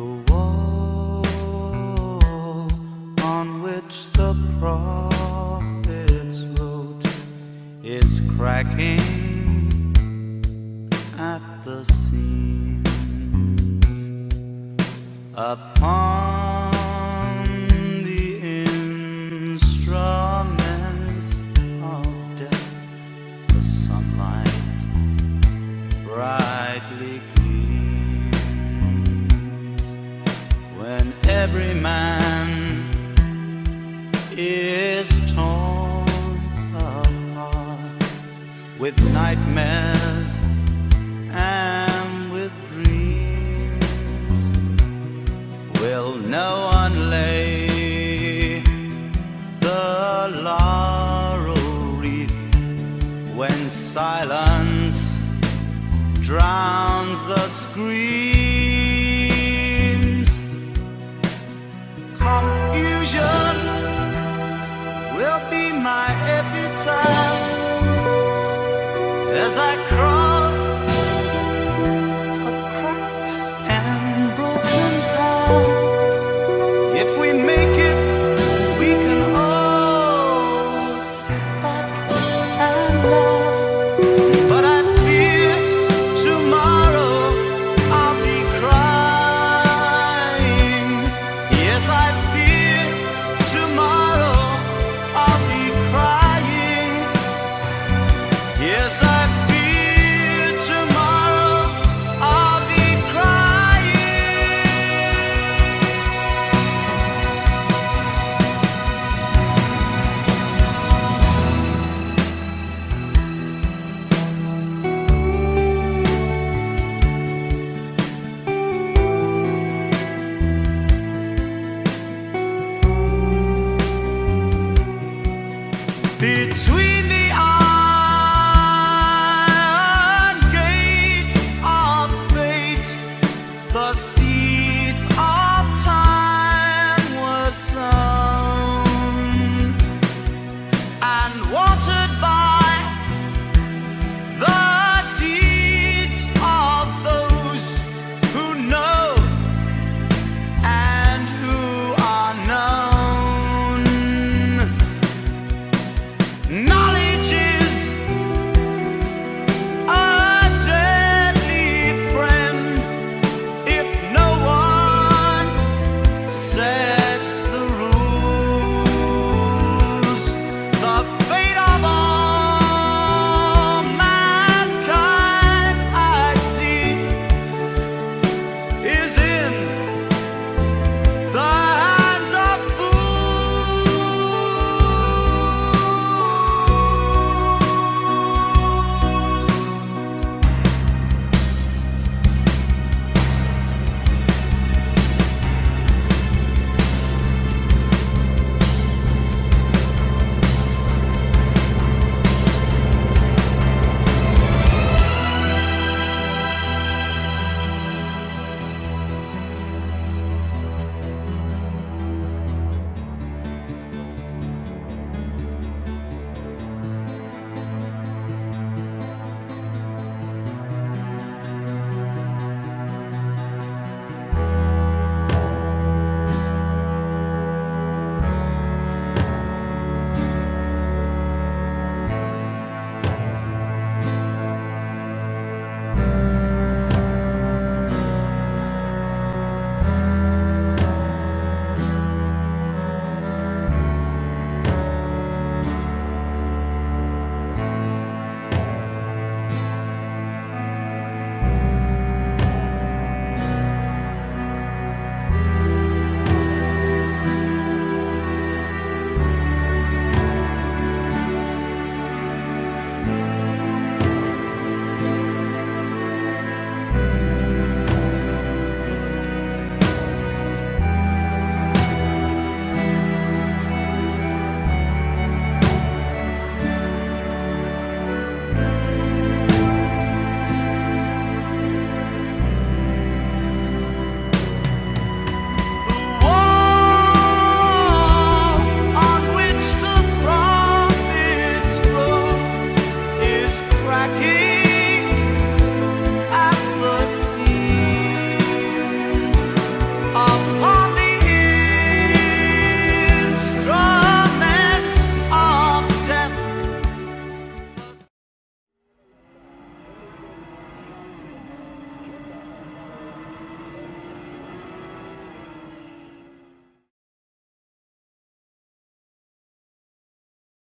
The wall on which the prophets wrote. Is cracking nightmares and with dreams, will no one lay the laurel wreath when silence drowns the screams? Confusion will be my epitaph as I cry. between the